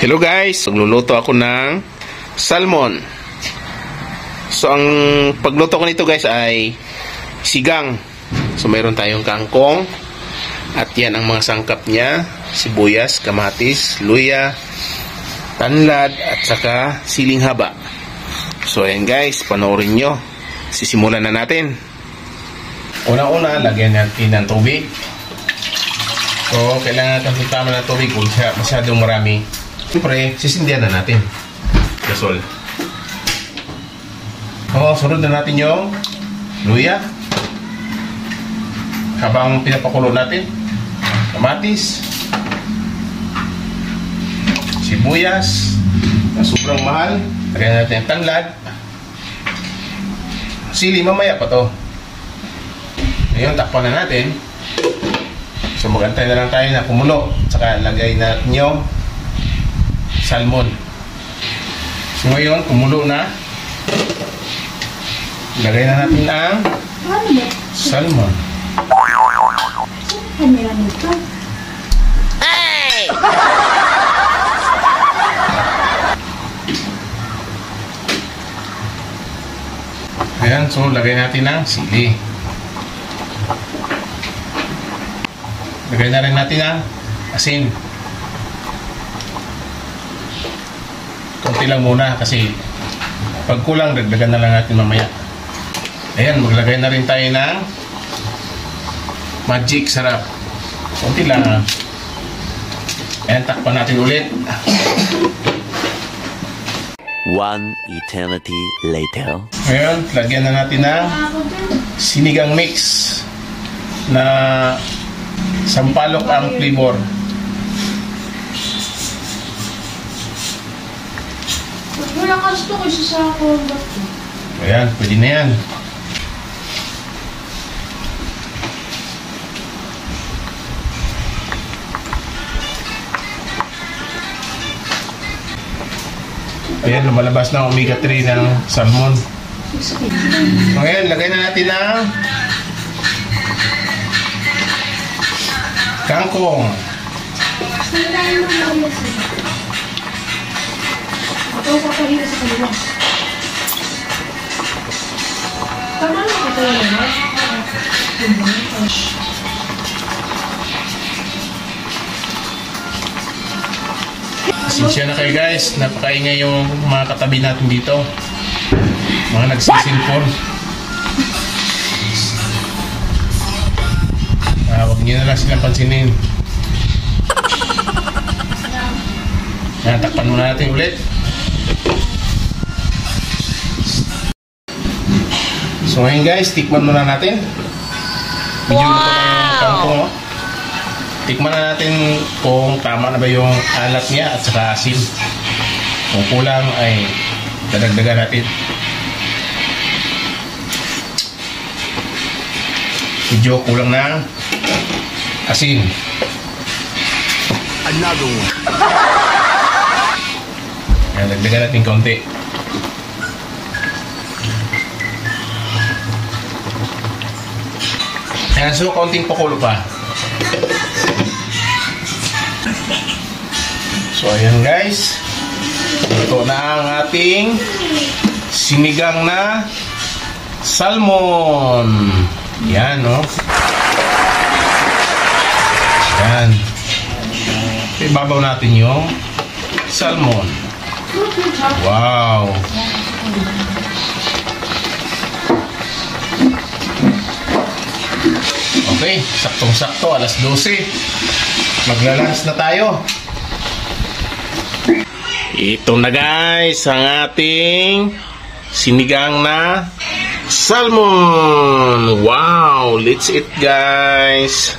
Hello guys, magluluto ako ng salmon. So ang pagluto ko nito guys ay sigang. So mayroon tayong kangkong at yan ang mga sangkap niya, sibuyas, kamatis, luya, tanlad at saka siling haba. So ayan guys, panoorin nyo. Sisimulan na natin. Una-una, lagyan natin ng tubig. So, kailangan natin tama ng tubig kung masyadong marami Siyempre, sisindihan na natin. Gasol. O, sunod na natin yung luya. Habang pinapakulo natin, kamatis, sibuyas, na sobrang mahal. Lagyan natin ang tanglad. Sili, mamaya pa to. Ngayon, takpan na natin. So, magantay na lang tayo na kumulo. Saka, lagay natin yung salmon. So ngayon, kumulo na. Lagay na natin ang salmon. Hey! Ayan, so lagay natin ang sili. Lagay na rin natin ang asin. Kunti lang muna kasi pag kulang, dagdagan na lang natin mamaya. Ayan, maglagay na rin tayo ng magic sarap. Kunti lang. ah. Ayan, takpan natin ulit. One eternity later. Ngayon, lagyan na natin ng sinigang mix na sampalok ang flavor. Wala ka gusto ko isa sa ako. Ayan, pwede na yan. Ayan, lumalabas na ang omega-3 ng salmon. Ngayon, lagay na natin ang kangkong. Ito sa kanila sa kanila. Tama na ito na naman. Pasensya na kayo guys, napakaingay yung mga katabi natin dito. Mga nagsisilpon. Ah, huwag niyo na lang silang pansinin. Yan, takpan muna natin ulit. So ngayon guys, tikman muna natin. Medyo wow! na yung kangkong. Oh. Tikman na natin kung tama na ba yung alat niya at saka asin. Kung kulang ay dadagdagan natin. Medyo kulang na asin. Another one. Ayan, dagdagan natin konti. Ayan, so konting pakulo pa. So, ayan guys. Ito na ang ating sinigang na salmon. Yan, no? Yan. Ibabaw natin yung salmon. Wow! Okay, saktong-sakto, alas 12. Maglalans na tayo. Ito na guys, ang ating sinigang na salmon. Wow, let's eat guys.